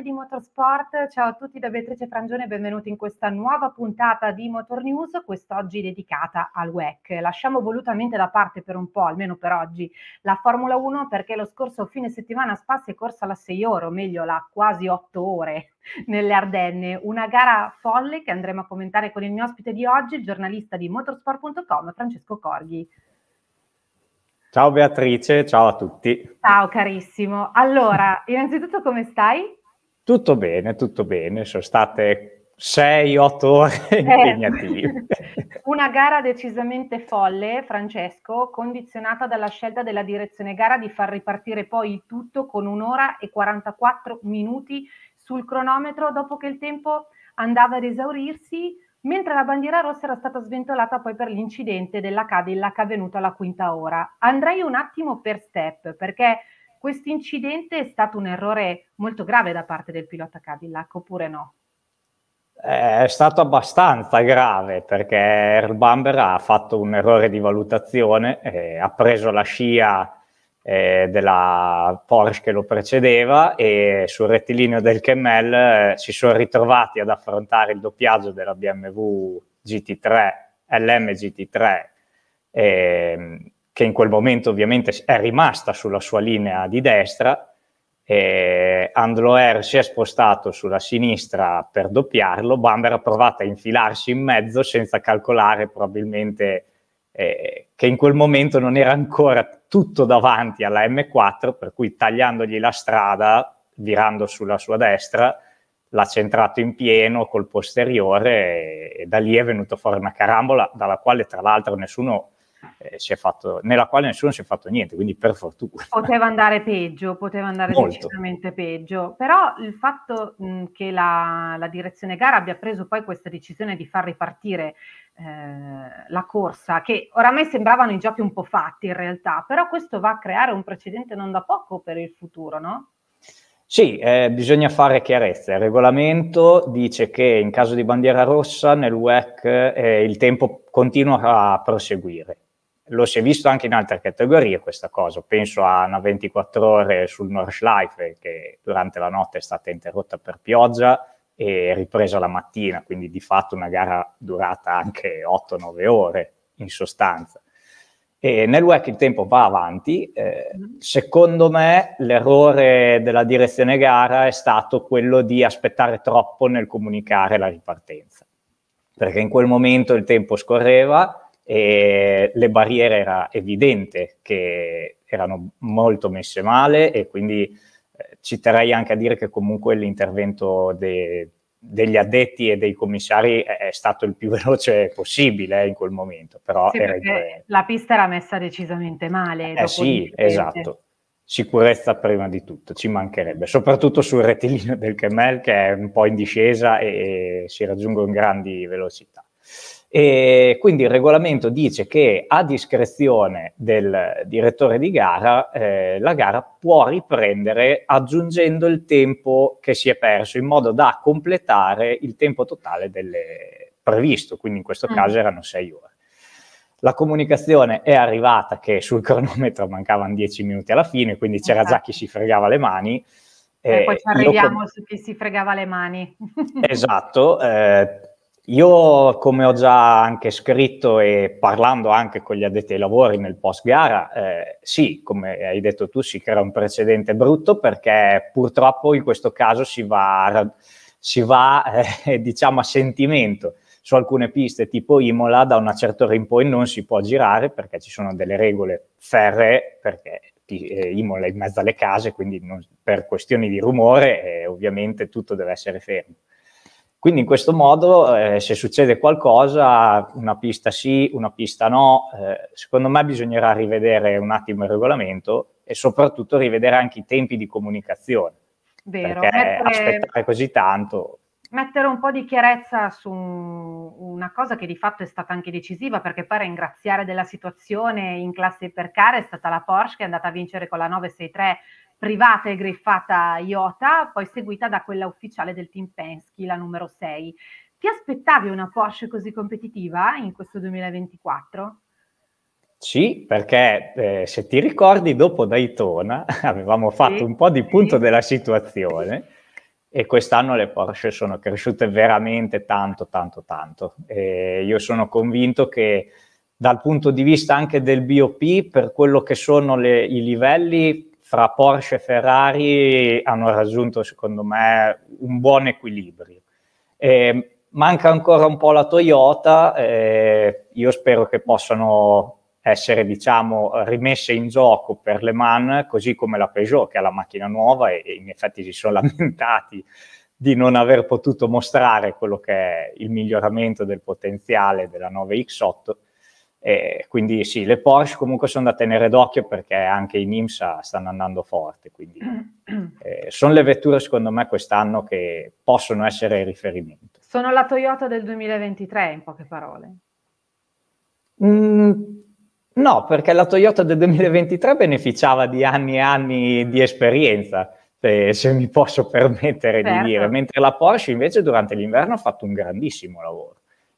appassionati di motorsport, ciao a tutti da Beatrice Frangione e benvenuti in questa nuova puntata di Motor News, quest'oggi dedicata al WEC. Lasciamo volutamente da parte per un po', almeno per oggi, la Formula 1 perché lo scorso fine settimana a Spa si è corsa la 6 ore, o meglio la quasi 8 ore nelle Ardenne, una gara folle che andremo a commentare con il mio ospite di oggi, il giornalista di motorsport.com, Francesco Corghi. Ciao Beatrice, ciao a tutti. Ciao carissimo. Allora, innanzitutto come stai? Tutto bene, tutto bene. Sono state 6-8 ore eh. impegnative. Una gara decisamente folle, Francesco, condizionata dalla scelta della direzione gara di far ripartire poi il tutto con un'ora e 44 minuti sul cronometro dopo che il tempo andava ad esaurirsi mentre la bandiera rossa era stata sventolata poi per l'incidente della Cadillac avvenuto alla quinta ora. Andrei un attimo per step perché questo incidente è stato un errore molto grave da parte del pilota Cadillac, oppure no? È stato abbastanza grave perché Earl Bamber ha fatto un errore di valutazione, eh, ha preso la scia eh, della Porsche che lo precedeva e sul rettilineo del Kemmel eh, si sono ritrovati ad affrontare il doppiaggio della BMW GT3, LM GT3, eh, che in quel momento ovviamente è rimasta sulla sua linea di destra. Eh, Andloer si è spostato sulla sinistra per doppiarlo, Bamber ha provato a infilarsi in mezzo senza calcolare probabilmente eh, che in quel momento non era ancora tutto davanti alla M4, per cui tagliandogli la strada, virando sulla sua destra, l'ha centrato in pieno col posteriore e, e da lì è venuta fuori una carambola dalla quale tra l'altro nessuno eh, si è fatto, nella quale nessuno si è fatto niente, quindi per fortuna. Poteva andare peggio, poteva andare Molto. decisamente peggio, però il fatto mh, che la, la, direzione gara abbia preso poi questa decisione di far ripartire eh, la corsa, che oramai sembravano i giochi un po' fatti in realtà, però questo va a creare un precedente non da poco per il futuro, no? Sì, eh, bisogna fare chiarezza. Il regolamento dice che in caso di bandiera rossa nel WEC eh, il tempo continua a proseguire. Lo si è visto anche in altre categorie questa cosa. Penso a una 24 ore sul Nordschleife che durante la notte è stata interrotta per pioggia e ripresa la mattina, quindi di fatto una gara durata anche 8-9 ore in sostanza. E nel WEC il tempo va avanti. Eh, secondo me l'errore della direzione gara è stato quello di aspettare troppo nel comunicare la ripartenza, perché in quel momento il tempo scorreva e le barriere era evidente che erano molto messe male e quindi ci terrei anche a dire che comunque l'intervento de, degli addetti e dei commissari è, è, stato il più veloce possibile eh, in quel momento. Però sì, la pista era messa decisamente male. Eh sì, esatto. Sicurezza prima di tutto, ci mancherebbe, soprattutto sul rettilineo del Kemel che è un po' in discesa e, e si raggiungono grandi velocità. E quindi il regolamento dice che a discrezione del direttore di gara eh, la gara può riprendere aggiungendo il tempo che si è perso in modo da completare il tempo totale delle... previsto, quindi in questo mm. caso erano sei ore. La comunicazione è arrivata che sul cronometro mancavano dieci minuti alla fine, quindi c'era già chi si fregava le mani. E eh, poi ci arriviamo su chi si fregava le mani. esatto, eh, io, come ho già anche scritto e parlando anche con gli addetti ai lavori nel post gara, eh, sì, come hai detto tu, si crea un precedente brutto perché purtroppo in questo caso si va, si va eh, diciamo a sentimento. Su alcune piste tipo Imola da una certa ora in poi non si può girare perché ci sono delle regole ferree, perché eh, Imola è in mezzo alle case, quindi non, per questioni di rumore eh, ovviamente tutto deve essere fermo. Quindi in questo modo, eh, se succede qualcosa, una pista sì, una pista no, eh, secondo me bisognerà rivedere un attimo il regolamento e soprattutto rivedere anche i tempi di comunicazione. Vero, perché mettere, aspettare così tanto. Mettere un po' di chiarezza su una cosa che di fatto è stata anche decisiva, perché poi ringraziare della situazione in classe per care è stata la Porsche che è andata a vincere con la 963 privata e griffata IOTA, poi seguita da quella ufficiale del Team Penske, la numero 6. Ti aspettavi una Porsche così competitiva in questo 2024? Sì, perché eh, se ti ricordi, dopo Daytona avevamo fatto sì, un po' di punto sì. della situazione e quest'anno le Porsche sono cresciute veramente tanto, tanto, tanto. E io sono convinto che dal punto di vista anche del BOP, per quello che sono le, i livelli fra Porsche e Ferrari, hanno raggiunto secondo me un buon equilibrio. E manca ancora un po' la Toyota, eh, io spero che possano essere diciamo rimesse in gioco per Le Mans così come la Peugeot che ha la macchina nuova e, in effetti si sono lamentati di non aver potuto mostrare quello che è il miglioramento del potenziale della 9X8 e quindi sì, le Porsche comunque sono da tenere d'occhio perché anche i NIMSA stanno andando forte, quindi eh, sono le vetture secondo me quest'anno che possono essere riferimento. Sono la Toyota del 2023 in poche parole. Mm, No, perché la Toyota del 2023 beneficiava di anni e anni di esperienza, se, se mi posso permettere certo. di dire, mentre la Porsche invece durante l'inverno ha fatto un grandissimo lavoro.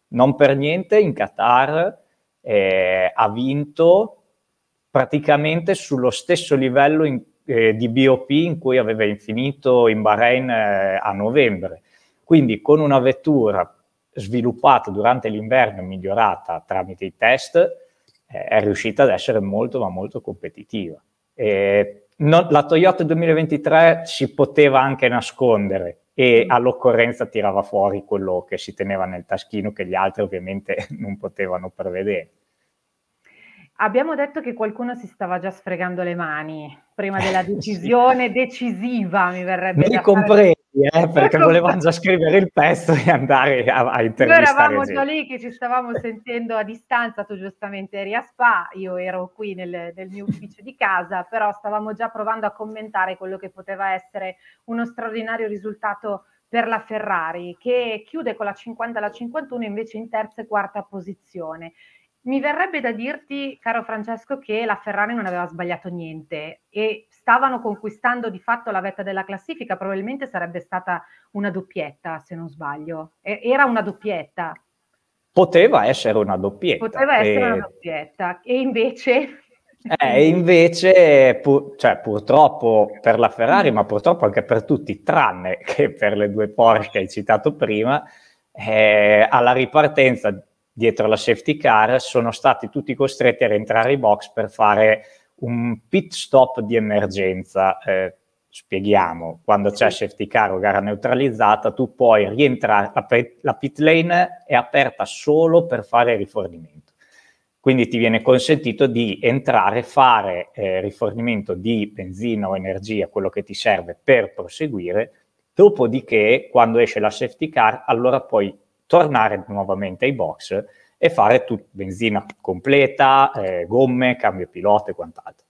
Non per niente in Qatar eh, ha vinto praticamente sullo stesso livello in, eh, di BOP in cui aveva infinito in Bahrain eh, a novembre. Quindi con una vettura sviluppata durante l'inverno e migliorata tramite i test, è riuscita ad essere molto ma molto competitiva. E non, la Toyota 2023 si poteva anche nascondere e mm. all'occorrenza tirava fuori quello che si teneva nel taschino che gli altri ovviamente non potevano prevedere. Abbiamo detto che qualcuno si stava già sfregando le mani prima della decisione decisiva, mi verrebbe Mi compresi, fare... eh, perché volevamo già scrivere il pezzo e andare a, a intervistare. Noi eravamo già lì che ci stavamo sentendo a distanza, tu giustamente eri a Spa, io ero qui nel, nel mio ufficio di casa, però stavamo già provando a commentare quello che poteva essere uno straordinario risultato per la Ferrari, che chiude con la 50 alla 51 invece in terza e quarta posizione. Mi verrebbe da dirti, caro Francesco, che la Ferrari non aveva sbagliato niente e stavano conquistando di fatto la vetta della classifica, probabilmente sarebbe stata una doppietta, se non sbaglio. era una doppietta. Poteva essere una doppietta. Poteva essere e... una doppietta. E invece... Eh, invece, pur, cioè, purtroppo per la Ferrari, ma purtroppo anche per tutti, tranne che per le due Porsche che hai citato prima, eh, alla ripartenza dietro la safety car sono stati tutti costretti a rientrare in box per fare un pit stop di emergenza. Eh, spieghiamo, quando c'è safety car o gara neutralizzata, tu puoi rientrare, la, pit lane è aperta solo per fare rifornimento. Quindi ti viene consentito di entrare, fare eh, rifornimento di benzina o energia, quello che ti serve per proseguire, dopodiché quando esce la safety car, allora puoi tornare nuovamente ai box e fare tut- benzina completa, eh, gomme, cambio pilota e quant'altro.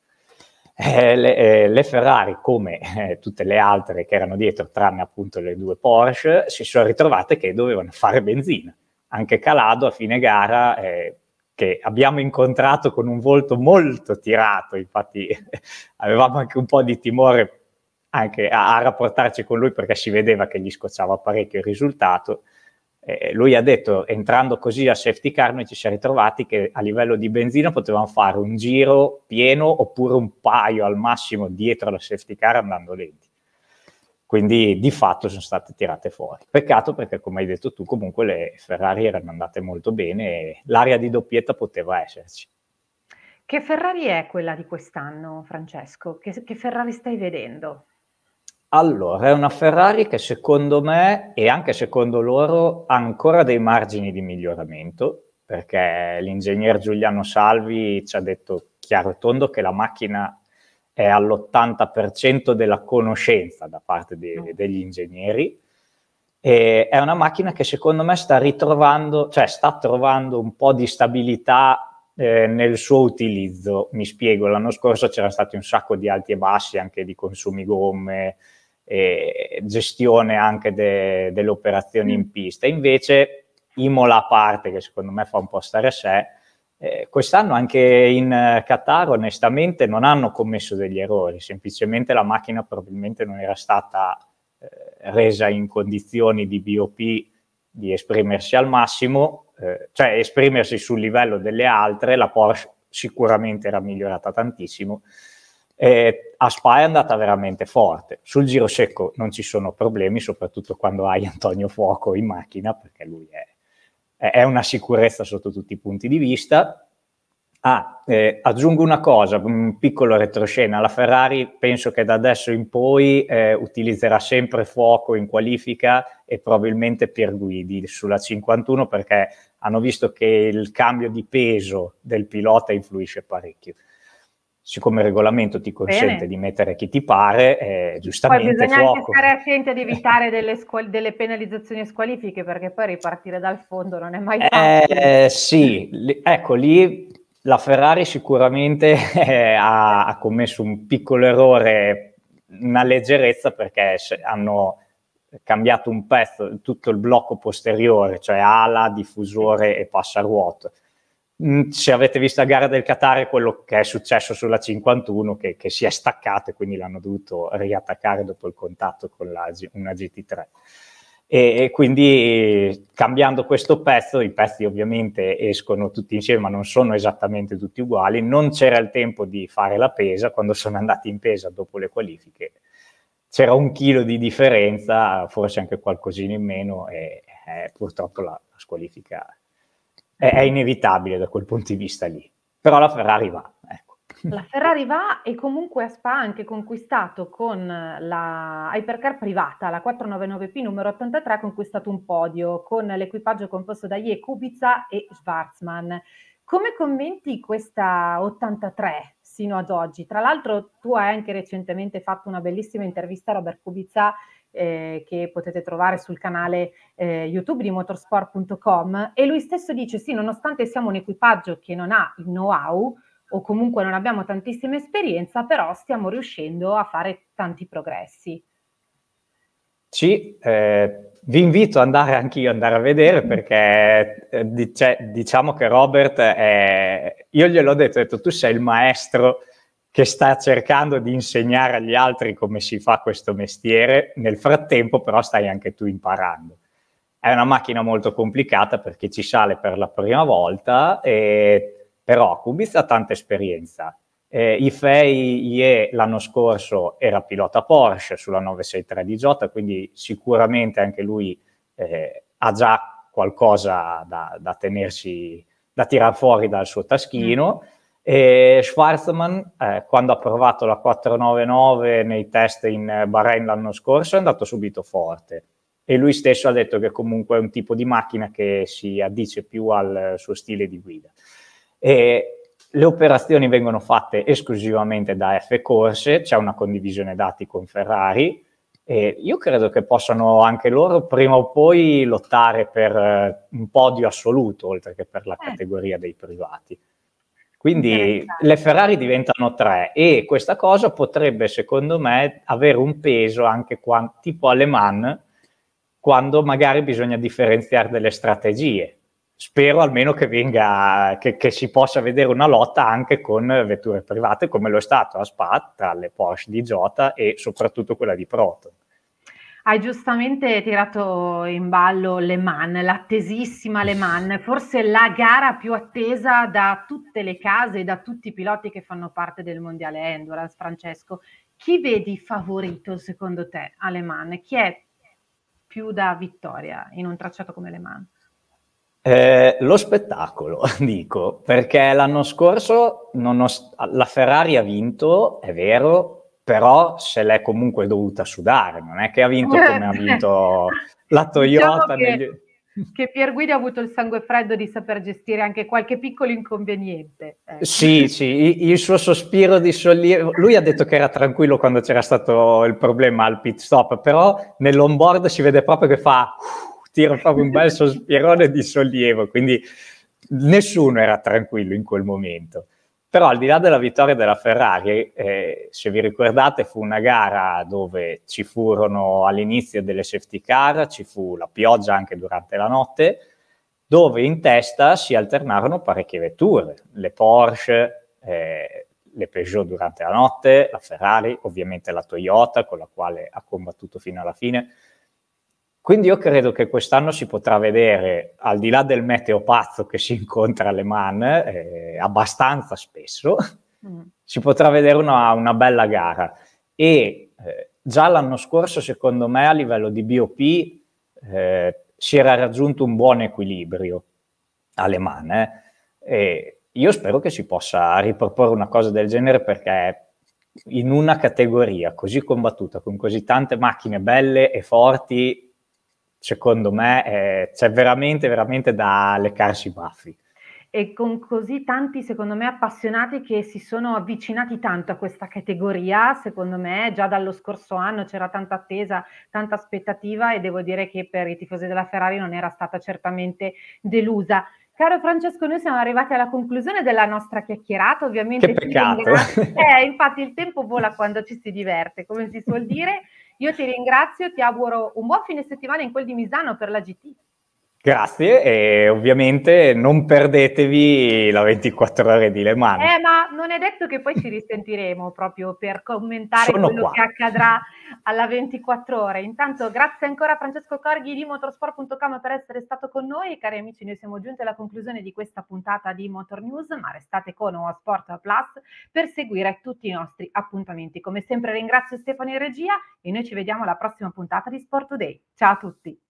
Eh, le, eh, le, Ferrari, come eh, tutte le altre che erano dietro, tranne appunto le due Porsche, si sono ritrovate che dovevano fare benzina. Anche Calado a fine gara, eh, che abbiamo incontrato con un volto molto tirato, infatti avevamo anche un po' di timore anche a, a rapportarci con lui perché si vedeva che gli scocciava parecchio il risultato eh, lui ha detto, entrando così a safety car, noi ci siamo ritrovati che a livello di benzina potevamo fare un giro pieno oppure un paio al massimo dietro la safety car andando lenti. Quindi di fatto sono state tirate fuori. Peccato perché, come hai detto tu, comunque le Ferrari erano andate molto bene e l'area di doppietta poteva esserci. Che Ferrari è quella di quest'anno, Francesco? Che, che Ferrari stai vedendo? Allora, è una Ferrari che secondo me e anche secondo loro ha ancora dei margini di miglioramento, perché l'ingegner Giuliano Salvi ci ha detto chiaro e tondo che la macchina è all'80% della conoscenza da parte de- mm. degli ingegneri. E è una macchina che secondo me sta ritrovando, cioè sta trovando un po' di stabilità eh, nel suo utilizzo. Mi spiego, l'anno scorso c'erano stati un sacco di alti e bassi anche di consumi gomme, e gestione anche de, delle operazioni in pista. Invece Imola a parte, che secondo me fa un po' stare a sé, eh, quest'anno anche in Qatar onestamente non hanno commesso degli errori, semplicemente la macchina probabilmente non era stata eh, resa in condizioni di BOP di esprimersi al massimo, eh, cioè esprimersi sul livello delle altre, la Porsche sicuramente era migliorata tantissimo, E a Spa è andata veramente forte. Sul giro secco non ci sono problemi, soprattutto quando hai Antonio Fuoco in macchina, perché lui è, è una sicurezza sotto tutti i punti di vista. Ah, eh, aggiungo una cosa, un piccolo retroscena. La Ferrari penso che da adesso in poi eh, utilizzerà sempre fuoco in qualifica e probabilmente per guidi sulla 51 perché hanno visto che il cambio di peso del pilota influisce parecchio. Siccome il regolamento ti consente Bene. di mettere chi ti pare, eh, giustamente Poi bisogna fuoco. anche stare attenti ad evitare delle, squal- delle penalizzazioni e squalifiche perché poi ripartire dal fondo non è mai eh, facile. Eh, sì, li, ecco lì la Ferrari sicuramente eh, ha, ha, commesso un piccolo errore, una leggerezza perché hanno cambiato un pezzo, tutto il blocco posteriore, cioè ala, diffusore e passaruoto. Mm, se avete visto la gara del Qatar è quello che è successo sulla 51 che, che si è staccato e quindi l'hanno dovuto riattaccare dopo il contatto con la, una GT3 e, e, quindi cambiando questo pezzo, i pezzi ovviamente escono tutti insieme ma non sono esattamente tutti uguali, non c'era il tempo di fare la pesa, quando sono andati in pesa dopo le qualifiche c'era un chilo di differenza, forse anche qualcosina in meno e eh, purtroppo la, la squalifica è, inevitabile da quel punto di vista lì, però la Ferrari va. Ecco. La Ferrari va e comunque Spa ha anche conquistato con la Hypercar privata, la 499P numero 83, ha conquistato un podio con l'equipaggio composto da Ie, Kubica e Schwarzman. Come commenti questa 83 sino ad oggi? Tra l'altro tu hai anche recentemente fatto una bellissima intervista a Robert Kubica eh, che potete trovare sul canale eh, YouTube di motorsport.com e lui stesso dice sì, nonostante siamo un equipaggio che non ha il know-how, o comunque non abbiamo tantissima esperienza, però stiamo riuscendo a fare tanti progressi. Sì, eh, vi invito ad andare anch'io ad andare a vedere perché eh, dice, diciamo che Robert è, io gliel'ho detto, ho detto tu sei il maestro che sta cercando di insegnare agli altri come si fa questo mestiere, nel frattempo però stai anche tu imparando. È una macchina molto complicata perché ci sale per la prima volta e però Kubica ha tanta esperienza. Eh, Ifei Ie l'anno scorso era pilota Porsche sulla 963 di Jota, quindi sicuramente anche lui eh, ha già qualcosa da, da, tenersi, da tirar fuori dal suo taschino. Mm. E Schwarzman, eh, quando ha provato la 499 nei test in Bahrain l'anno scorso, è andato subito forte. E lui stesso ha detto che comunque è un tipo di macchina che si addice più al suo stile di guida. E le operazioni vengono fatte esclusivamente da F Corse, c'è una condivisione dati con Ferrari e io credo che possano anche loro prima o poi lottare per eh, un podio assoluto oltre che per la eh. categoria dei privati. Quindi le Ferrari diventano tre e questa cosa potrebbe secondo me avere un peso anche quando, tipo alle Man quando magari bisogna differenziare delle strategie spero almeno che, venga, che, che, si possa vedere una lotta anche con vetture private come lo è stato a Spa tra le Porsche di Jota e soprattutto quella di Proton. Hai giustamente tirato in ballo Le Mans, l'attesissima Le Mans, forse la gara più attesa da tutte le case e da tutti i piloti che fanno parte del mondiale Endurance, Francesco. Chi vedi favorito secondo te a Le Mans? Chi è più da vittoria in un tracciato come Le Mans? Eh, lo spettacolo, dico, perché l'anno scorso nost- la Ferrari ha vinto, è vero, però se l'è comunque dovuta sudare, non è che ha vinto come ha vinto la Toyota. Diciamo che, negli... che Pier Guidi ha avuto il sangue freddo di saper gestire anche qualche piccolo inconveniente. Ecco. Sì, sì, il suo sospiro di sollievo, lui ha detto che era tranquillo quando c'era stato il problema al pit stop, però nell'onboard si vede proprio che fa tira proprio un bel sospirone di sollievo, quindi nessuno era tranquillo in quel momento. Però al di là della vittoria della Ferrari, eh, se vi ricordate, fu una gara dove ci furono all'inizio delle safety car, ci fu la pioggia anche durante la notte, dove in testa si alternarono parecchie vetture, le Porsche, eh, le Peugeot durante la notte, la Ferrari, ovviamente la Toyota con la quale ha combattuto fino alla fine. Quindi io credo che quest'anno si potrà vedere, al di là del meteo pazzo che si incontra alle Man, eh, abbastanza spesso, mm. si potrà vedere una, una bella gara. E eh, già l'anno scorso, secondo me, a livello di BOP eh, si era raggiunto un buon equilibrio alle mani. Eh? io spero che si possa riproporre una cosa del genere perché in una categoria così combattuta, con così tante macchine belle e forti, secondo me eh, c'è veramente, veramente da leccarsi i baffi e con così tanti, secondo me, appassionati che si sono avvicinati tanto a questa categoria, secondo me già dallo scorso anno c'era tanta attesa, tanta aspettativa e devo dire che per i tifosi della Ferrari non era stata certamente delusa. Caro Francesco, noi siamo arrivati alla conclusione della nostra chiacchierata, ovviamente. Che peccato. Eh, infatti il tempo vola quando ci si diverte, come si suol dire. Io ti ringrazio, ti auguro un buon fine settimana in quel di Misano per la GT. Grazie e ovviamente non perdetevi la 24 ore di Le Mans. Eh, ma non è detto che poi ci risentiremo proprio per commentare Sono quello qua. che accadrà alla 24 ore. Intanto grazie ancora a Francesco Corghi di motorsport.com per essere stato con noi. Cari amici, noi siamo giunti alla conclusione di questa puntata di Motor News, ma restate con Nuova Sport Plus per seguire tutti i nostri appuntamenti. Come sempre ringrazio Stefano in regia e noi ci vediamo alla prossima puntata di Sport Today. Ciao a tutti!